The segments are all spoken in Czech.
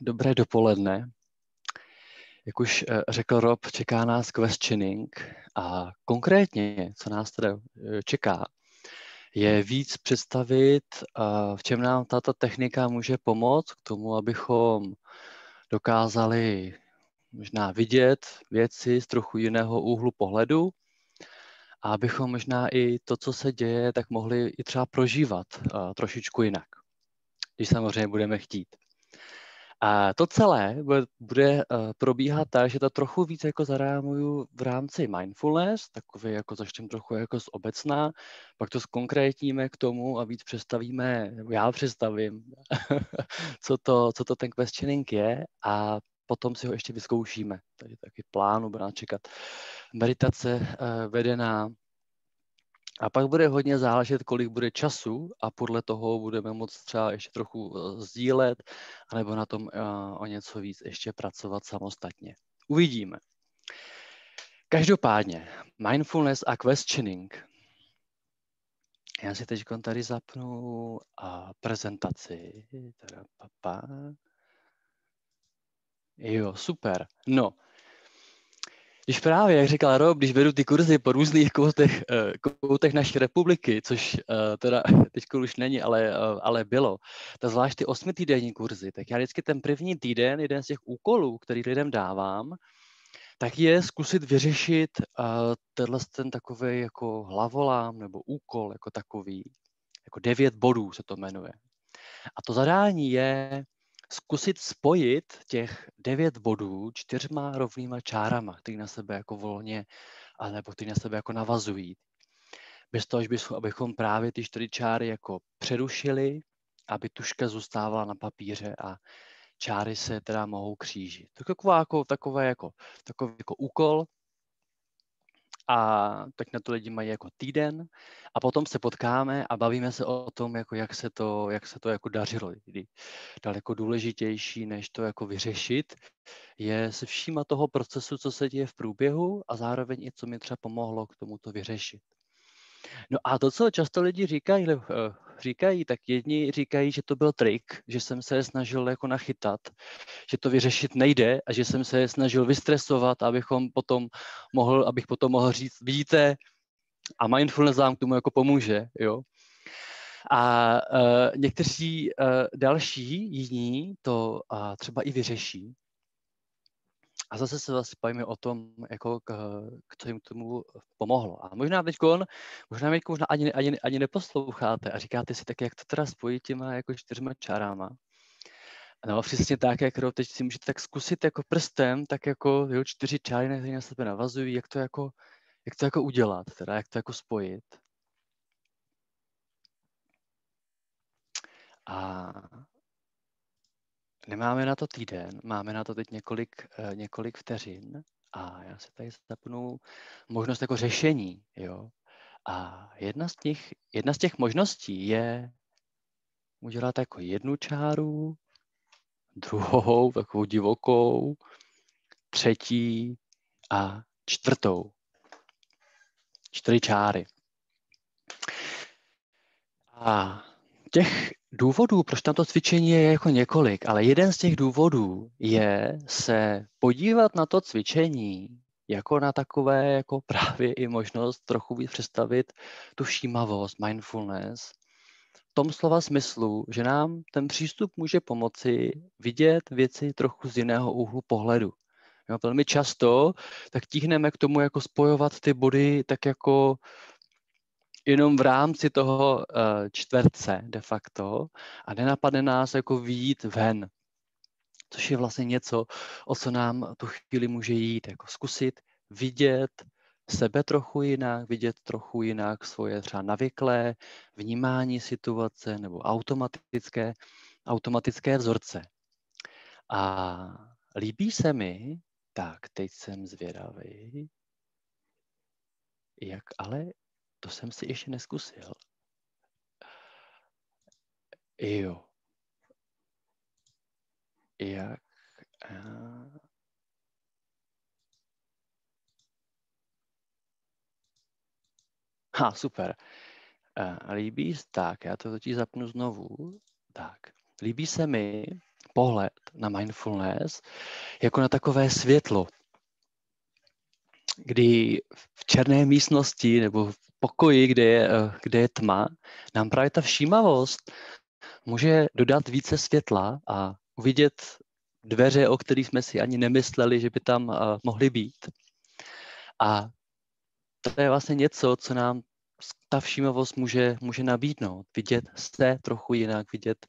dobré dopoledne. Jak už eh, řekl Rob, čeká nás questioning a konkrétně, co nás teda eh, čeká, je víc představit, v čem nám tato technika může pomoct k tomu, abychom dokázali možná vidět věci z trochu jiného úhlu pohledu a abychom možná i to, co se děje, tak mohli i třeba prožívat trošičku jinak, když samozřejmě budeme chtít. A to celé bude, bude uh, probíhat tak, že to trochu víc jako zarámuju v rámci mindfulness, takový jako začneme trochu jako z obecná, pak to zkonkrétíme k tomu a víc představíme, já představím, co, to, co to ten questioning je a potom si ho ještě vyzkoušíme. Tady taky plánu bude nás čekat meditace uh, vedená a pak bude hodně záležet, kolik bude času a podle toho budeme moct třeba ještě trochu eh, sdílet, anebo na tom eh, o něco víc ještě pracovat samostatně. Uvidíme. Každopádně, mindfulness a questioning. Já si teď tady zapnu a prezentaci. Teda. Jo, super. No, když právě, jak říkal Rob, když vedu ty kurzy po různých koutech, eh, koutech naší republiky, což eh, teda teď už není, ale, eh, ale bylo, tak zvlášť ty osmitýdenní kurzy, tak já vždycky ten první týden, jeden z těch úkolů, který lidem dávám, tak je zkusit vyřešit tenhle ten takový jako hlavolám nebo úkol jako takový, jako devět bodů se to jmenuje. A to zadání je zkusit spojit těch devět bodů čtyřma rovnýma čárama, které na sebe jako volně, nebo které na sebe jako navazují. Bez toho, abychom právě ty čtyři čáry jako přerušili, aby tuška zůstávala na papíře a čáry se teda mohou křížit. To je taková, jako, takové jako, takový jako úkol, a tak na to lidi mají jako týden a potom se potkáme a bavíme se o tom, jako jak se to, jak se to jako dařilo. Daleko důležitější, než to jako vyřešit, je se všímat toho procesu, co se děje v průběhu a zároveň i co mi třeba pomohlo k tomu to vyřešit. No a to, co často lidi říkají, uh, říkají, tak jedni říkají, že to byl trik, že jsem se je snažil jako nachytat, že to vyřešit nejde a že jsem se je snažil vystresovat, abychom potom mohl, abych potom mohl říct, vidíte, a mindfulness vám k tomu jako pomůže, jo. A uh, někteří uh, další jiní to uh, třeba i vyřeší, a zase se zase bavíme o tom, jako k, k co jim tomu pomohlo. A možná teď možná teď možná ani, ani, ani neposloucháte a říkáte si tak, jak to teda spojit těma jako čtyřma čárama. No, přesně tak, jak teď si můžete tak zkusit jako prstem, tak jako jo, čtyři čáry, které na sebe navazují, jak to jako, jak to jako udělat, teda jak to jako spojit. A Nemáme na to týden, máme na to teď několik, uh, několik vteřin a já se tady zapnu možnost jako řešení. Jo? A jedna z, těch, jedna z těch možností je udělat jako jednu čáru, druhou, takovou divokou, třetí a čtvrtou. Čtyři čáry. A těch důvodů, proč tam to cvičení je jako několik, ale jeden z těch důvodů je se podívat na to cvičení jako na takové jako právě i možnost trochu víc představit tu všímavost, mindfulness, v tom slova smyslu, že nám ten přístup může pomoci vidět věci trochu z jiného úhlu pohledu. Jo, velmi často tak tíhneme k tomu jako spojovat ty body tak jako jenom v rámci toho uh, čtverce de facto a nenapadne nás jako výjít ven, což je vlastně něco, o co nám tu chvíli může jít, jako zkusit vidět sebe trochu jinak, vidět trochu jinak svoje třeba navyklé vnímání situace nebo automatické, automatické vzorce. A líbí se mi, tak teď jsem zvědavý, jak ale to jsem si ještě neskusil. Jo. Jak... Ha, super. Líbí, tak, já to totiž zapnu znovu. Tak, líbí se mi pohled na mindfulness jako na takové světlo, kdy v černé místnosti nebo pokoji, kde je, eh, kde je tma, nám právě ta všímavost může dodat více světla a uvidět dveře, o kterých jsme si ani nemysleli, že by tam uh, mohly být. A to je vlastně něco, co nám ta všímavost může, může nabídnout. Vidět se trochu jinak, vidět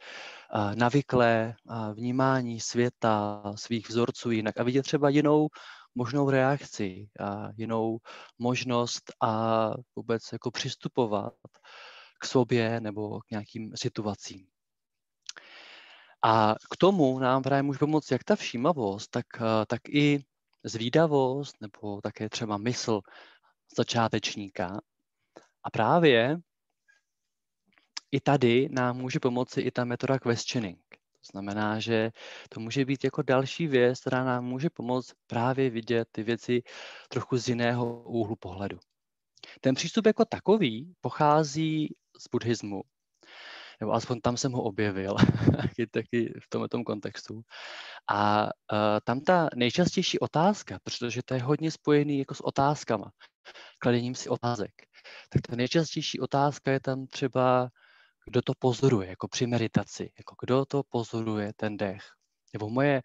uh, navyklé vnímání světa, svých vzorců jinak a vidět třeba jinou možnou reakci a jinou možnost a vůbec jako přistupovat k sobě nebo k nějakým situacím. A k tomu nám právě může pomoct jak ta všímavost, tak, eh, tak i zvídavost nebo také třeba mysl začátečníka. A právě i tady nám může pomoci i ta metoda questioning. To znamená, že to může být jako další věc, která nám může pomoct právě vidět ty věci trochu z jiného úhlu pohledu. Ten přístup jako takový pochází z buddhismu, nebo aspoň tam jsem ho objevil, taky, v tomto kontextu. A uh, tam ta nejčastější otázka, protože to je hodně spojený jako s otázkama, kladením si otázek, tak ta nejčastější otázka je tam třeba, kdo to pozoruje, jako při meditaci, jako kdo to pozoruje, ten dech. Nebo moje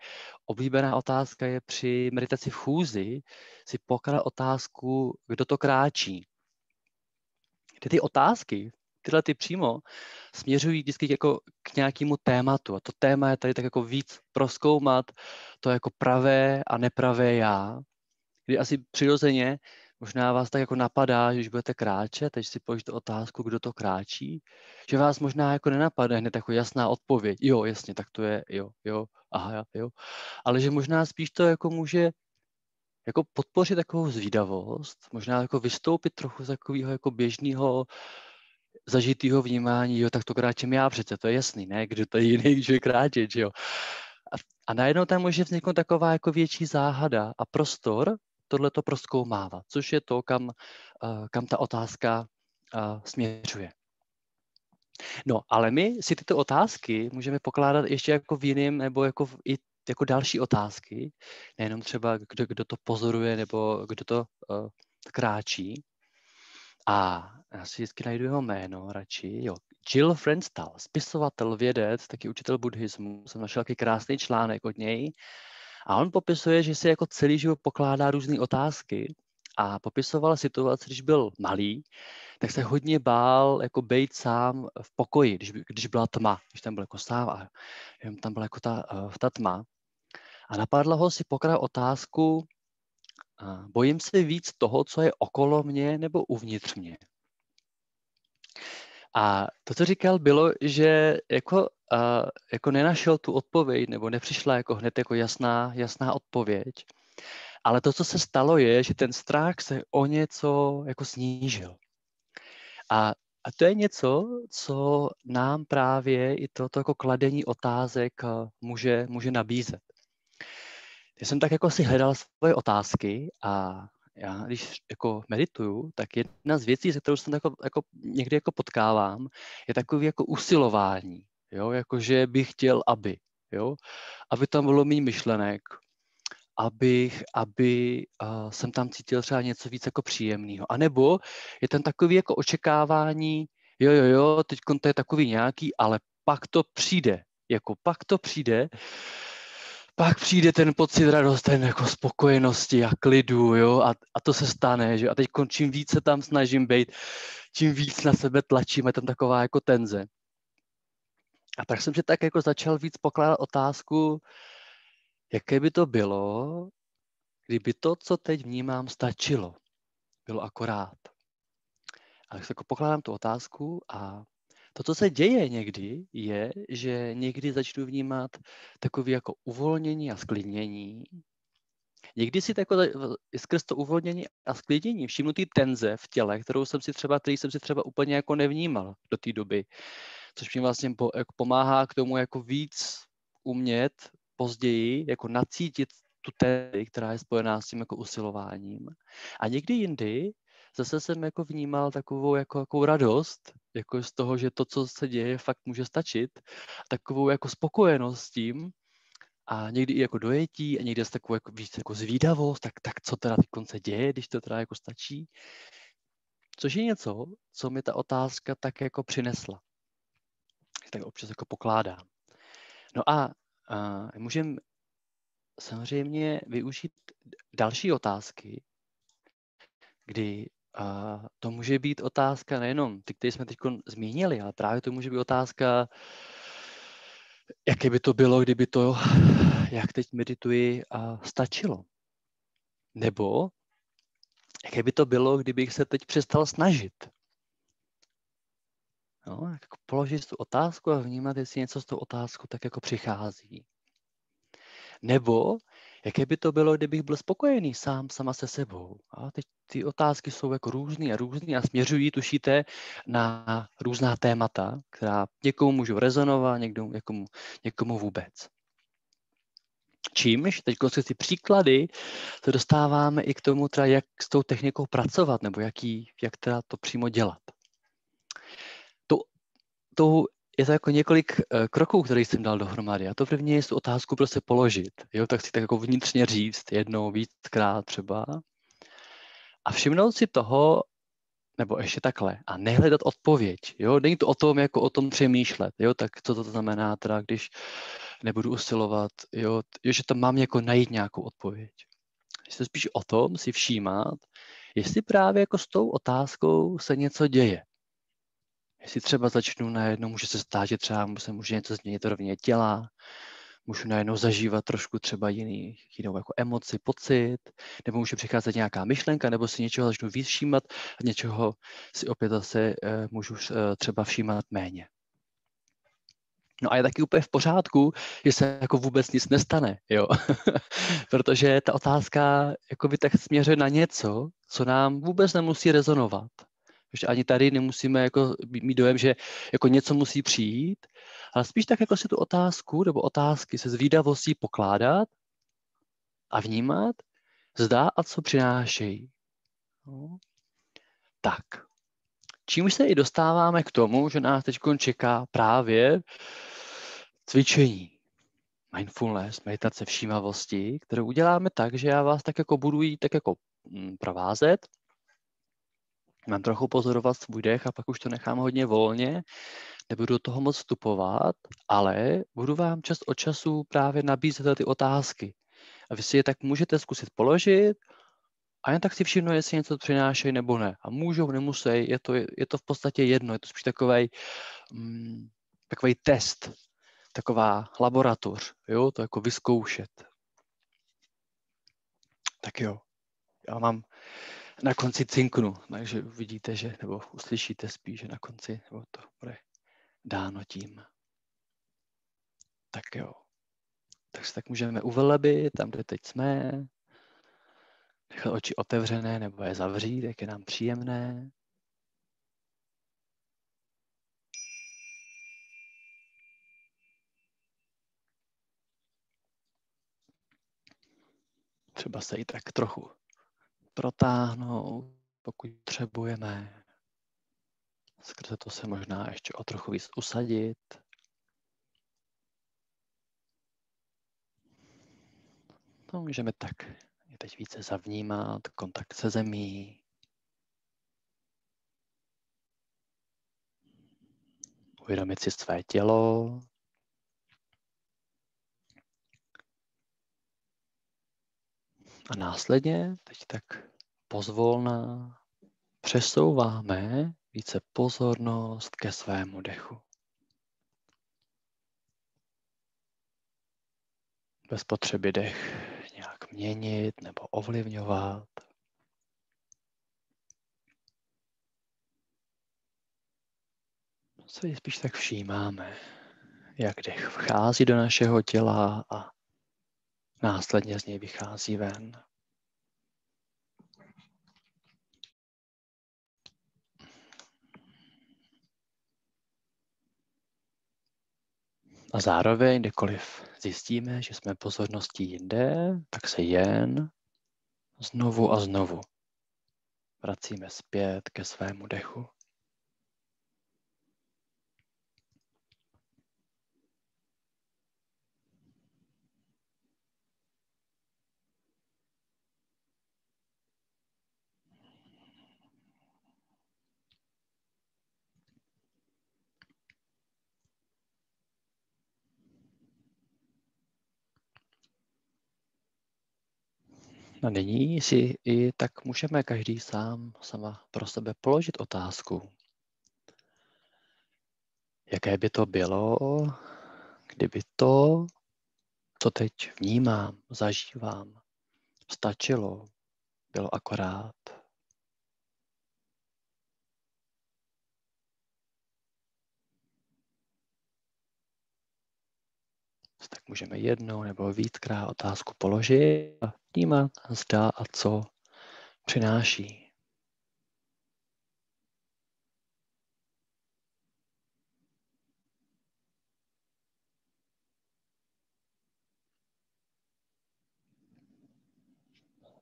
oblíbená otázka je při meditaci v chůzi si pokládat otázku, kdo to kráčí. Kde ty otázky tyhle ty přímo směřují vždycky jako k nějakému tématu. A to téma je tady tak jako víc proskoumat to jako pravé a nepravé já, kdy asi přirozeně možná vás tak jako napadá, že když budete kráčet, teď si položíte otázku, kdo to kráčí, že vás možná jako nenapadne hned jako jasná odpověď. Jo, jasně, tak to je, jo, jo, aha, jo. Ale že možná spíš to jako může jako podpořit takovou zvídavost, možná jako vystoupit trochu z takového jako běžného zažitýho vnímání, jo, tak to kráčím já přece, to je jasný, ne? Kdo to jiný, když je kráčet, jo. A, a najednou tam může vzniknout taková jako větší záhada a prostor tohle to proskoumávat, což je to, kam, uh, kam ta otázka uh, směřuje. No, ale my si tyto otázky můžeme pokládat ještě jako v jiném, nebo jako v, i jako další otázky, nejenom třeba kdo, kdo to pozoruje, nebo kdo to uh, kráčí. A já si vždycky najdu jeho jméno radši, jo. Jill Frenstal, spisovatel, vědec, taky učitel buddhismu. Jsem našel taky krásný článek od něj. A on popisuje, že si jako celý život pokládá různé otázky a popisoval situaci, když byl malý, tak se hodně bál jako být sám v pokoji, když, když byla tma, když tam byl jako sám a tam byla jako ta, uh, ta tma. A napadlo ho si pokládat otázku, uh, bojím se víc toho, co je okolo mě nebo uvnitř mě. A to, co říkal, bylo, že jako, jako nenašel tu odpověď, nebo nepřišla jako hned jako jasná, jasná odpověď. Ale to, co se stalo, je, že ten strach se o něco jako snížil. A, a to je něco, co nám právě i toto jako kladení otázek může, může nabízet. Já jsem tak jako si hledal svoje otázky a já když jako medituju, tak jedna z věcí, se kterou se jako, jako někdy jako potkávám, je takový jako usilování, jo, jakože bych chtěl, aby, jo, aby tam bylo méně myšlenek, abych, aby uh, jsem tam cítil třeba něco víc jako příjemného. A nebo je tam takový jako očekávání, jo, jo, jo, teď to je takový nějaký, ale pak to přijde, jako pak to přijde pak přijde ten pocit radost, ten jako spokojenosti a klidu, jo, a, a to se stane, že a teď čím víc se tam snažím být, čím víc na sebe tlačím, je tam taková jako tenze. A tak jsem si tak jako začal víc pokládat otázku, jaké by to bylo, kdyby to, co teď vnímám, stačilo. Bylo akorát. A tak se jako pokládám tu otázku a to, co se děje někdy, je, že někdy začnu vnímat takové jako uvolnění a sklidnění. Někdy si tako, skrz to uvolnění a sklidnění všimnu ty tenze v těle, kterou jsem si třeba, který jsem si třeba úplně jako nevnímal do té doby. Což mi vlastně po, jako pomáhá k tomu jako víc umět později jako nacítit tu tenzi, která je spojená s tím jako usilováním. A někdy jindy zase jsem jako vnímal takovou jako, jako radost, jako z toho, že to, co se děje, fakt může stačit, takovou jako spokojenost s tím, a někdy i jako dojetí a někdy je takovou jako, víc jako zvídavost, tak, tak co teda teď konce děje, když to teda jako stačí. Což je něco, co mi ta otázka tak jako přinesla. Tak občas jako pokládám. No a, a můžeme samozřejmě využít další otázky, kdy a to může být otázka nejenom ty, které jsme teď zmínili, ale právě to může být otázka, jaké by to bylo, kdyby to, jak teď medituji, a stačilo. Nebo jaké by to bylo, kdybych se teď přestal snažit. No, jako položit tu otázku a vnímat, jestli něco z toho otázku tak jako přichází. Nebo jaké by to bylo, kdybych byl spokojený sám, sama se sebou. A teď ty otázky jsou jako různý a různý a směřují, tušíte, na různá témata, která někomu můžou rezonovat, někomu, někomu, někomu vůbec. Čímž teď ty příklady se dostáváme i k tomu, teda, jak s tou technikou pracovat, nebo jaký, jak teda to přímo dělat. To, to je to jako několik uh, kroků, které jsem dal dohromady. A to první je tu otázku prostě položit. Jo, tak si tak jako vnitřně říct jednou, víckrát třeba. A všimnout si toho, nebo ještě takhle, a nehledat odpověď. Jo? Není to o tom, jako o tom přemýšlet. Jo? Tak co to znamená teda, když nebudu usilovat, jo? že tam mám jako najít nějakou odpověď. Je to spíš o tom si všímat, jestli právě jako s tou otázkou se něco děje. Jestli třeba začnu najednou, může se stát, že třeba se může něco změnit rovně těla, můžu najednou zažívat trošku třeba jiný, jinou jako emoci, pocit, nebo může přicházet nějaká myšlenka, nebo si něčeho začnu víc všímat a něčeho si opět zase uh, můžu uh, třeba všímat méně. No a je taky úplně v pořádku, že se jako vůbec nic nestane, jo. Protože ta otázka jako by tak směřuje na něco, co nám vůbec nemusí rezonovat. Protože ani tady nemusíme jako mít dojem, že jako něco musí přijít, ale spíš tak jako si tu otázku nebo otázky se zvídavostí pokládat a vnímat, zdá a co přinášejí. No. Tak, čímž se i dostáváme k tomu, že nás teď čeká právě cvičení. Mindfulness, meditace všímavosti, kterou uděláme tak, že já vás tak jako budu jít tak jako mm, provázet mám trochu pozorovat svůj dech a pak už to nechám hodně volně, nebudu do toho moc vstupovat, ale budu vám čas od času právě nabízet ty otázky. A vy si je tak můžete zkusit položit a jen tak si všimnu, jestli něco přinášejí nebo ne. A můžou, nemusí, je to, je to v podstatě jedno, je to spíš takový mm, takový test, taková laboratoř, jo, to jako vyzkoušet. Tak jo, já mám na konci cinknu, takže vidíte, že, nebo uslyšíte spíš, že na konci nebo to bude dáno tím. Tak jo. Tak se tak můžeme uvelebit tam, kde teď jsme. Nechat oči otevřené nebo je zavřít, jak je nám příjemné. Třeba se i tak trochu protáhnout, pokud potřebujeme. Skrze to se možná ještě o trochu víc usadit. To můžeme tak teď více zavnímat, kontakt se zemí. Uvědomit si své tělo, A následně teď tak pozvolna přesouváme více pozornost ke svému dechu. Bez potřeby dech nějak měnit nebo ovlivňovat. Se spíš tak všímáme, jak dech vchází do našeho těla a následně z něj vychází ven. A zároveň, kdekoliv zjistíme, že jsme pozorností jinde, tak se jen znovu a znovu vracíme zpět ke svému dechu. A nyní si i tak můžeme každý sám, sama pro sebe položit otázku. Jaké by to bylo, kdyby to, co teď vnímám, zažívám, stačilo, bylo akorát. Tak můžeme jednou nebo víckrát otázku položit a vnímat, zda a co přináší.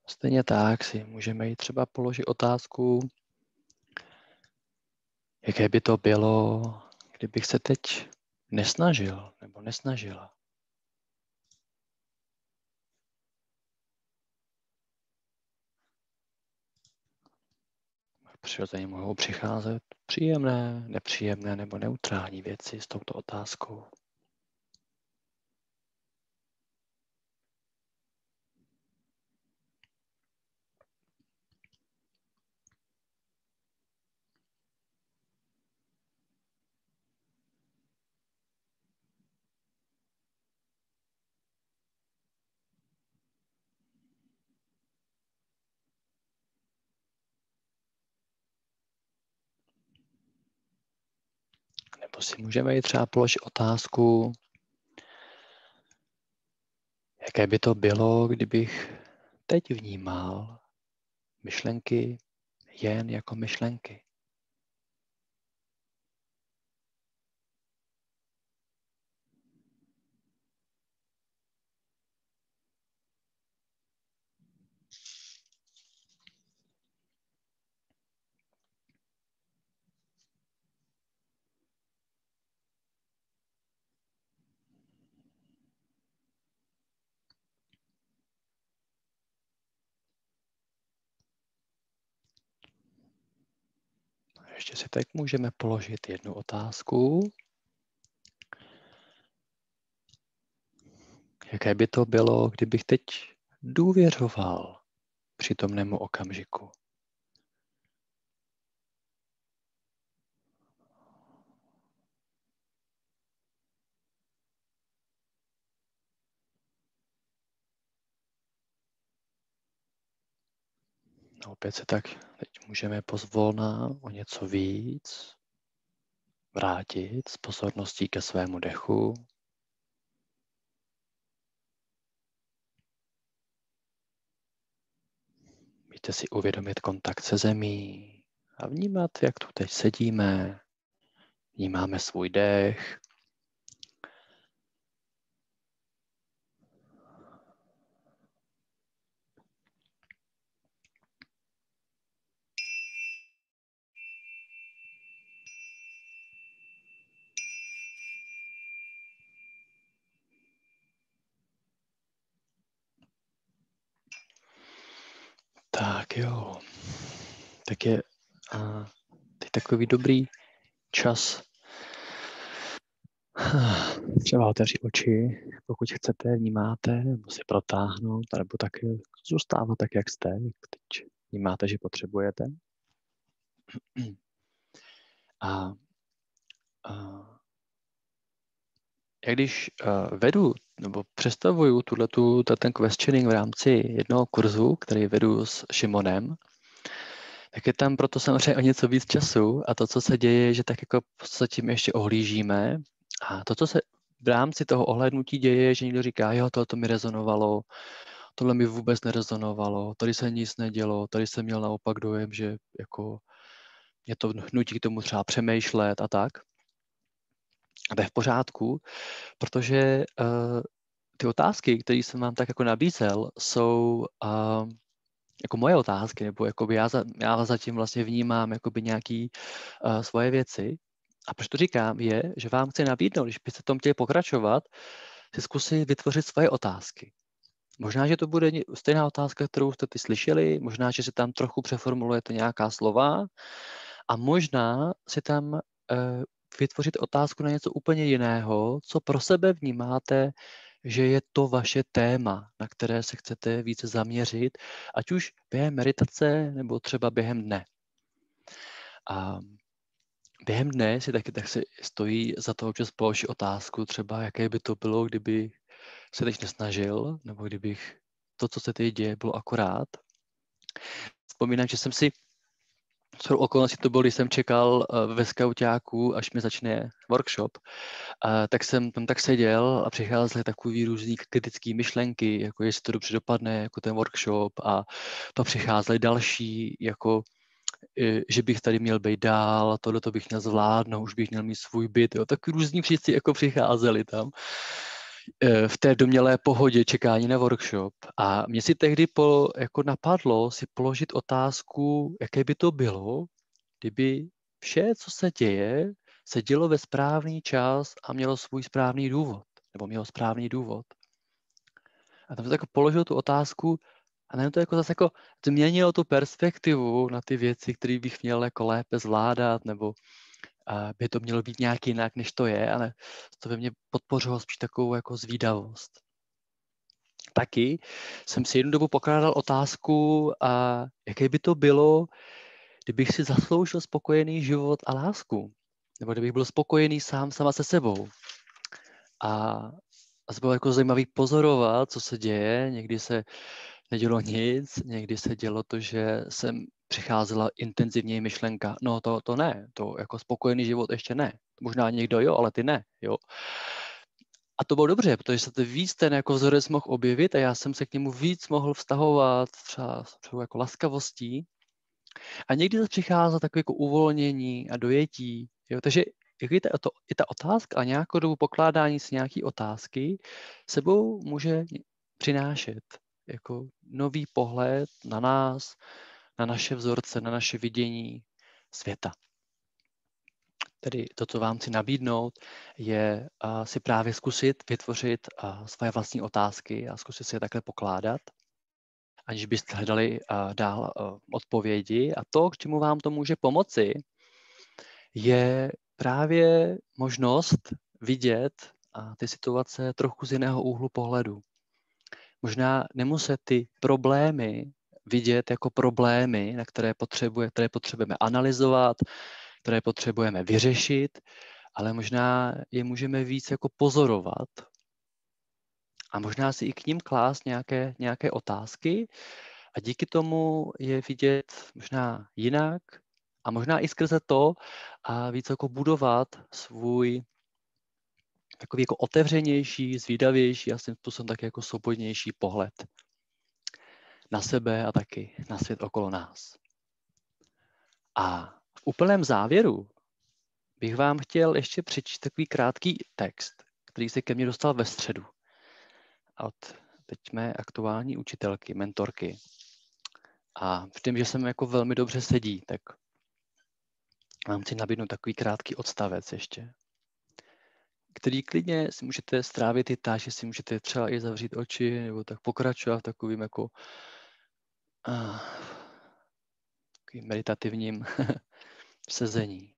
Stejně tak si můžeme i třeba položit otázku, jaké by to bylo, kdybych se teď nesnažil nebo nesnažila. Přirozeně mohou přicházet příjemné, nepříjemné nebo neutrální věci s touto otázkou. Nebo si můžeme i třeba položit otázku, jaké by to bylo, kdybych teď vnímal myšlenky jen jako myšlenky. Ještě si tak můžeme položit jednu otázku. Jaké by to bylo, kdybych teď důvěřoval přítomnému okamžiku? No, opět se tak teď můžeme pozvolna o něco víc vrátit s pozorností ke svému dechu. Víte si uvědomit kontakt se zemí a vnímat, jak tu teď sedíme. Vnímáme svůj dech, Tak jo. Tak je a, teď takový dobrý čas třeba otevřít oči, pokud chcete, vnímáte, nebo si protáhnout, nebo tak zůstávat tak, jak jste, jak teď vnímáte, že potřebujete. A, a jak když uh, vedu nebo představuju tuhletu, ten questioning v rámci jednoho kurzu, který vedu s Šimonem, tak je tam proto samozřejmě o něco víc času a to, co se děje, že tak jako se tím ještě ohlížíme a to, co se v rámci toho ohlédnutí děje, že někdo říká, jo, tohle to mi rezonovalo, tohle mi vůbec nerezonovalo, tady se nic nedělo, tady jsem měl naopak dojem, že jako mě to nutí k tomu třeba přemýšlet a tak. A to je v pořádku, protože uh, ty otázky, které jsem vám tak jako nabízel, jsou uh, jako moje otázky, nebo jakoby já, za, já zatím vlastně vnímám jakoby nějaký uh, svoje věci. A proč to říkám, je, že vám chci nabídnout, když byste tom chtěli pokračovat, si zkusit vytvořit svoje otázky. Možná, že to bude stejná otázka, kterou jste ty slyšeli, možná, že si tam trochu přeformulujete nějaká slova a možná si tam uh, vytvořit otázku na něco úplně jiného, co pro sebe vnímáte že je to vaše téma, na které se chcete více zaměřit, ať už během meditace nebo třeba během dne. A během dne si taky tak se stojí za to občas položit otázku, třeba jaké by to bylo, kdyby se teď nesnažil, nebo kdybych to, co se teď děje, bylo akorát. Vzpomínám, že jsem si co okolností to bylo, když jsem čekal eh, ve skautáku, až mi začne workshop, tak jsem tam tak seděl a přicházely takový různý kritické myšlenky, jako jestli to dobře dopadne, jako ten workshop a pak přicházely další, jako že bych tady měl být dál, tohle to bych měl zvládnout, už bych měl mít svůj byt, jo. Takový různý příci jako přicházeli tam v té domělé pohodě čekání na workshop. A mě si tehdy po, jako napadlo si položit otázku, jaké by to bylo, kdyby vše, co se děje, se dělo ve správný čas a mělo svůj správný důvod, nebo mělo správný důvod. A tam se jako položil tu otázku, a najednou to jako zase jako změnilo tu perspektivu na ty věci, které bych měl jako lépe zvládat, nebo uh, by to mělo být nějak jinak, než to je, ale to ve mně podpořilo spíš takovou jako zvídavost. Taky jsem si jednu dobu pokládal otázku, a jaké by to bylo, kdybych si zasloužil spokojený život a lásku, nebo kdybych byl spokojený sám sama se sebou. A, a bylo jako zajímavý pozorovat, co se děje. Někdy se nedělo nic, někdy se dělo to, že jsem přicházela intenzivněji myšlenka, no to, to ne, to jako spokojený život ještě ne. Možná někdo jo, ale ty ne, jo. A to bylo dobře, protože se to víc ten jako vzorec mohl objevit a já jsem se k němu víc mohl vztahovat třeba, třeba jako laskavostí. A někdy to přicházelo takové jako uvolnění a dojetí. Jo? Takže jako i, ta, to, i ta otázka a nějakou dobu pokládání si nějaký otázky sebou může přinášet jako nový pohled na nás, na naše vzorce, na naše vidění světa. Tedy to, co vám chci nabídnout, je si právě zkusit vytvořit svoje vlastní otázky a zkusit si je takhle pokládat, aniž byste hledali dál odpovědi. A to, k čemu vám to může pomoci, je právě možnost vidět ty situace trochu z jiného úhlu pohledu možná nemuset ty problémy vidět jako problémy, na které, potřebuje, které potřebujeme analyzovat, které potřebujeme vyřešit, ale možná je můžeme víc jako pozorovat. A možná si i k ním klást nějaké, nějaké otázky a díky tomu je vidět možná jinak a možná i skrze to a víc jako budovat svůj takový jako otevřenější, zvídavější a s tím způsobem taky jako svobodnější pohled na sebe a taky na svět okolo nás. A v úplném závěru bych vám chtěl ještě přečíst takový krátký text, který se ke mně dostal ve středu od teď mé aktuální učitelky, mentorky. A tím, že jsem jako velmi dobře sedí, tak vám chci nabídnout takový krátký odstavec ještě který klidně si můžete strávit i tak, že si můžete třeba i zavřít oči nebo tak pokračovat v takovým jako uh, takovým meditativním sezení.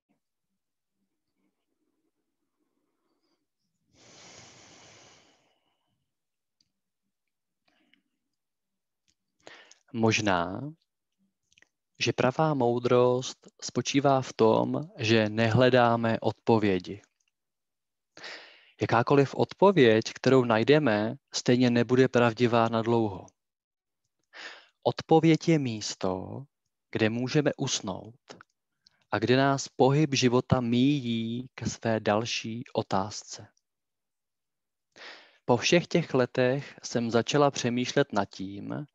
Možná, že pravá moudrost spočívá v tom, že nehledáme odpovědi. Jakákoliv odpověď, kterou najdeme, stejně nebude pravdivá na dlouho. Odpověď je místo, kde můžeme usnout a kde nás pohyb života míjí ke své další otázce. Po všech těch letech jsem začala přemýšlet nad tím,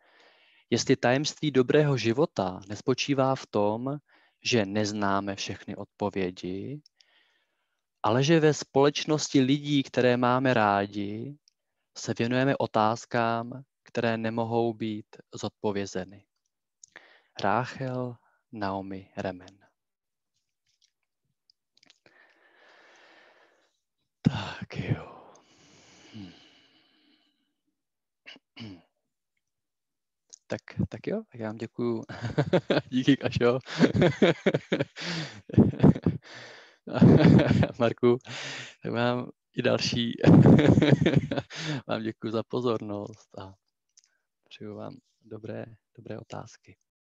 jestli tajemství dobrého života nespočívá v tom, že neznáme všechny odpovědi, ale že ve společnosti lidí, které máme rádi, se věnujeme otázkám, které nemohou být zodpovězeny. Ráchel Naomi Remen. Tak jo. Tak, tak jo, tak já vám děkuju. Díky, Kašo. Marku, tak vám i další. vám děkuji za pozornost a přeju vám dobré, dobré otázky.